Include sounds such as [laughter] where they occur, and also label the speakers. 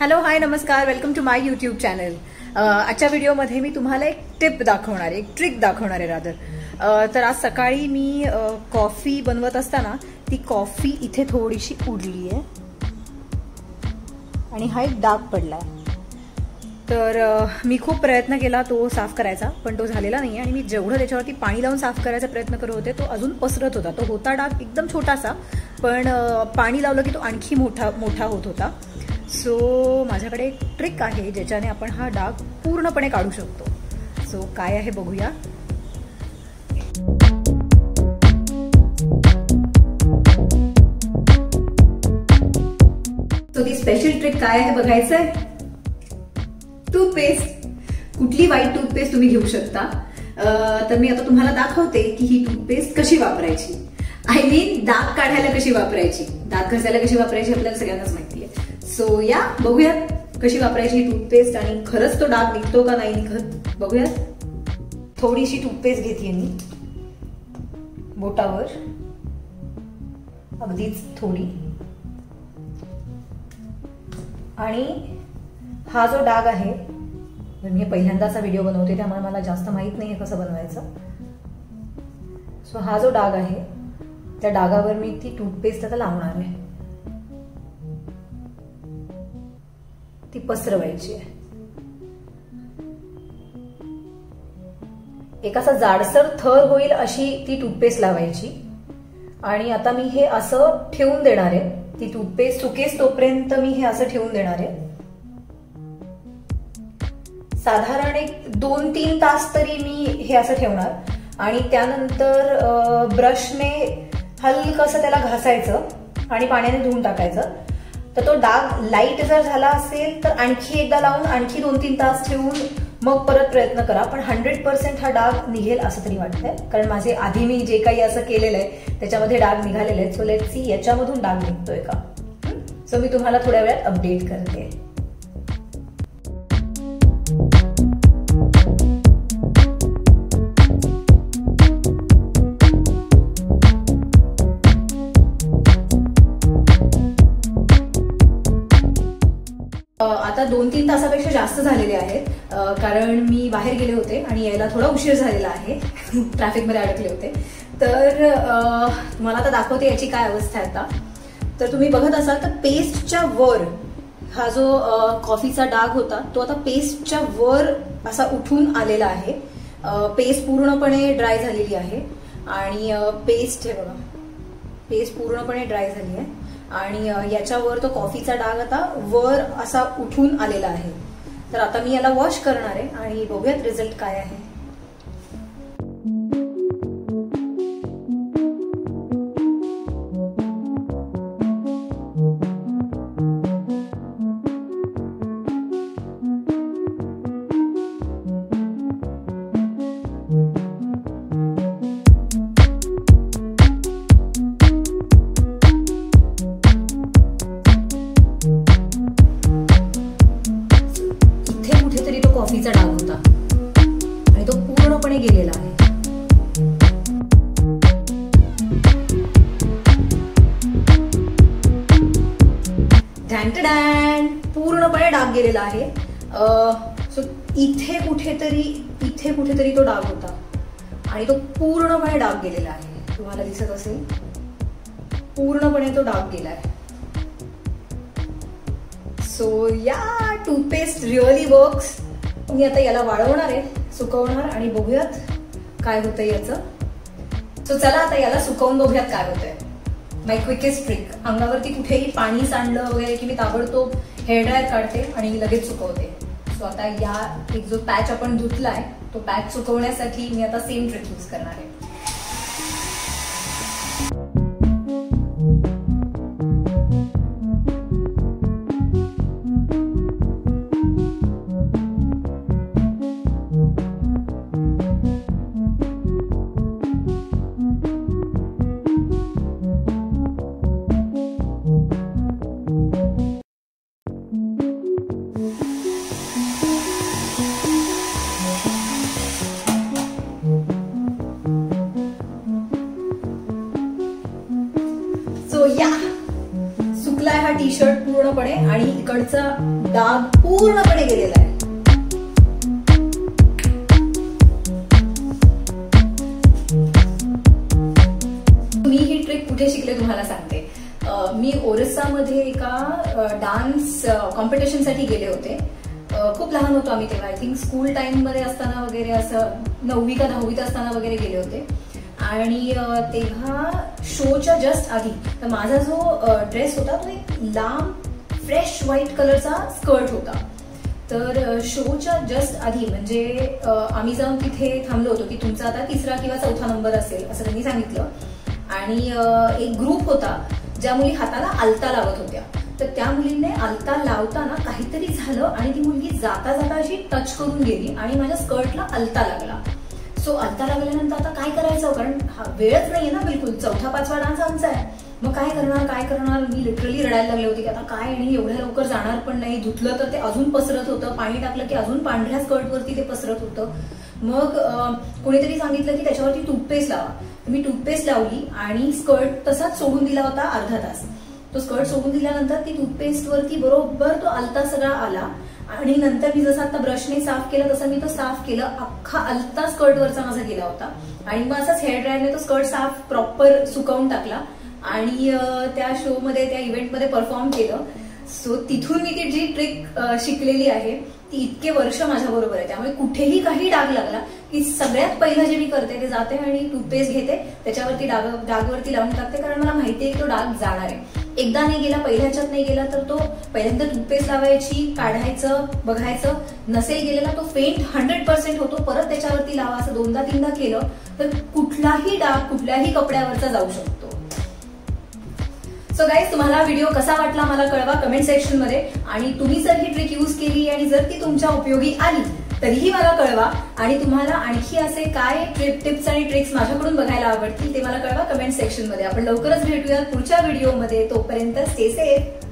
Speaker 1: Hello hi नमस्कार. Welcome to my YouTube channel आजच्या व्हिडिओमध्ये मी तुम्हाला एक टिप दाखवणार आहे एक ट्रिक दाखवणार आहे रादर तर आज सकाळी मी कॉफी बनवत असताना ती कॉफी इथे थोडीशी उडली आहे. आणि हा एक डाग पडलाय. तर मी खूप प्रयत्न केला तो साफ करायचा पण तो झालेला नाही आणि मी जेवढं त्याच्यावरती पाणी लावून साफ करायचा प्रयत्न करत होते तो अजून पसरत होता. तो होता डाग एकदम छोटासा पण पाणी लावलं की तो आणखी मोठा मोठा होत होता. सो माझ्याकडे एक ट्रिक आहे ज्याच्याने आपण हा डाग पूर्णपणे काढू शकतो. सो काय आहे बघूया. सो ती स्पेशल ट्रिक काय आहे बघायचंय? टूथपेस्ट कुठली वाईट टूथपेस्ट तुम्ही घेऊ शकता. तर मी आता तुम्हाला दाखवते की ही टूथपेस्ट कशी वापरायची. आय मीन दात काढायला कशी वापरायची? दात घसायला कशी वापरायची आपल्याला सगळ्यांनाच माहिती आहे. सो या बघूयात कशी वापरायची टूथपेस्ट आणि खरंच तो डाग निघतो का नाही निघत बघूयात. थोडीशी टूथपेस्ट घेते मी बोटावर. अगदीच थोडी. आणि हा जो डाग आहे मी पहिल्यांदाचा व्हिडिओ बनवते त्यामुळे मला जास्त माहीत नाही आहे कसं बनवायचं. सो हा जो डाग आहे त्या डागावर मी ती टूथपेस्ट आता लावणार आहे. ती पसरवायची आहे. एक असा जाडसर थर होईल अशी ती टूथपेस्ट लावायची. आणि आता मी हे असं ठेवून देणार आहे. ती टूथपेस्ट सुकेस तोपर्यंत मी हे असं ठेवून देणार आहे. साधारण एक दोन तीन तास तरी मी हे असं ठेवणार. आणि त्यानंतर ब्रशने हलकं त्याला घासायचं आणि पाण्याने धुवून टाकायचं. तर तो डाग लाइट जर झाला असेल तर आणखी एकदा लावून आणखी दोन तीन तास ठेवून मग परत प्रयत्न करा. पण हंड्रेड पर्सेंट हा डाग निघेल असं तरी वाटतंय. कारण माझे आधी मी जे काही असं केलेलं आहे त्याच्यामध्ये डाग निघालेले आहेत. सो लेट सी याच्यामधून डाग निघतोय का? सो मी तुम्हाला थोड्या वेळात अपडेट करते. आता दोन तीन तासापेक्षा जास्त झालेले आहेत. कारण मी बाहेर गेले होते आणि यायला थोडा उशीर झालेला आहे. [laughs] ट्रॅफिकमध्ये अडकले होते. तर मला आता दाखवते याची काय अवस्था आहे आता. तर तुम्ही बघत असाल तर पेस्टच्या वर हा जो कॉफीचा डाग होता तो आता पेस्टच्या वर असा उठून आलेला आहे. पेस्ट पूर्णपणे ड्राय झालेली आहे. आणि पेस्ट हे बघा. पेस्ट पूर्णपणे ड्राय झाली आहे. आणि याच्यावर तो कॉफीचा डाग आता वर असा उठून आलेला आहे. तर आता मी याला वॉश करणार आहे आणि बघूयात रिझल्ट काय आहे. कॉफीचा डाग होता. आणि तो पूर्णपणे गेलेला आहे. पूर्णपणे डाग गेलेला आहे. सो इथे कुठेतरी इथे कुठेतरी तो डाग होता. आणि तो पूर्णपणे डाग गेलेला आहे. तुम्हाला दिसत असेल. पूर्णपणे तो डाग गेला आहे सो या टूथपेस्ट रिअली वर्क्स. मी आता याला वाळवणार आहे सुकवणार आणि बघूयात काय होतंय याचं. सो चला आता याला सुकवून बघूयात काय होतंय. माय क्विकेस्ट ट्रिक अंगावरती कुठेही पाणी सांडलं वगैरे की मी ताबडतोब हेअर ड्रायर काढते आणि लगेच सुकवते. सो आता या एक जो पॅच आपण धुतलाय तो पॅच सुकवण्यासाठी मी आता सेम ट्रिक यूज करणार आहे. या. सुकलाय हा टी शर्ट पूर्णपणे आणि इकडचा डाग पूर्णपणे गेलेला आहे. मी ही कुठे शिकले तुम्हाला सांगते. मी ओरिसामध्ये एका डान्स कॉम्पिटिशनसाठी गेले होते. खूप लहान होतो आम्ही तेव्हा. आय थिंक स्कूल टाइममध्ये असताना वगैरे असं नववी का दहावीत असताना वगैरे गेले होते. आणि तेव्हा शोच्या जस्ट आधी तर माझा जो ड्रेस होता तो एक लांब फ्रेश व्हाईट कलरचा स्कर्ट होता. तर शोच्या जस्ट आधी म्हणजे आम्ही जाऊन तिथे थांबलो होतो की तुमचा आता तिसरा किंवा चौथा नंबर असेल असं त्यांनी सांगितलं. आणि एक ग्रुप होता ज्या मुली हाताला आलता लावत होत्या. तर त्या मुलीने आलता लावताना काहीतरी झालं आणि ती मुलगी जाता जाता अशी टच करून गेली आणि माझ्या स्कर्टला आलता लागला. सो आता लागल्यानंतर आता काय करायचं? कारण हा वेळच नाहीये ना बिलकुल. चौथा पाचवा डान्स आमचा आहे. मग काय करणार काय करणार? मी लिटरली रडायला लागले होते की आता काय आणि एवढ्या लवकर जाणार पण नाही. धुतलं तर ते अजून पसरत होतं. पाणी टाकलं की अजून पांढऱ्या स्कर्टवरती ते पसरत होतं. मग कोणीतरी सांगितलं की त्याच्यावरती टूथपेस्ट लावा. मी टूथपेस्ट लावली आणि स्कर्ट तसाच सोडून दिला होता अर्धा तास. तो स्कर्ट सोडून दिल्यानंतर ती टूथपेस्ट वरती बरोबर तो आलता सगळा आला. आणि नंतर मी जसं आता ब्रशने साफ केलं तसं मी तो साफ केलं. अख्खा आलता स्कर्ट वरचा माझा गेला होता. आणि मग असाच हेअर ड्रायरने तो स्कर्ट साफ प्रॉपर सुकवून टाकला. आणि त्या शो मध्ये त्या इव्हेंटमध्ये परफॉर्म केलं. सो तिथून मी ती जी ट्रिक शिकलेली आहे ती इतके वर्ष माझ्या बरोबर आहे. त्यामुळे कुठेही काही डाग लागला की सगळ्यात पहिलं जे मी करते ते जाते आणि टूथपेस्ट घेते. त्याच्यावरती डाग डागवरती लावून टाकते कारण मला माहिती आहे की तो डाग जाणार आहे. एकदा नाही गेला पहिल्याच्यात नाही गेला तर तो पहिल्यांदा टूथपेस्ट लावायची काढायचं बघायचं. नसेल गेलेला तो फेंट हंड्रेड पर्सेंट होतो. परत त्याच्यावरती लावा. असं दोनदा तीनदा केलं तर कुठलाही डाग कुठल्याही कपड्यावरचा जाऊ शकतो. सो गाईज तुम्हाला व्हिडिओ कसा वाटला मला कळवा कमेंट सेक्शनमध्ये. आणि तुम्ही जर ही ट्रिक यूज केली आणि जर ती तुमच्या उपयोगी आली तरीही मला कळवा. आणि तुम्हाला आणखी असे काय ट्रिप टिप्स आणि ट्रिक्स माझ्याकडून बघायला आवडतील ते मला कळवा कमेंट सेक्शनमध्ये. आपण लवकरच भेटूया पुढच्या व्हिडिओमध्ये तोपर्यंत स्टे सेफ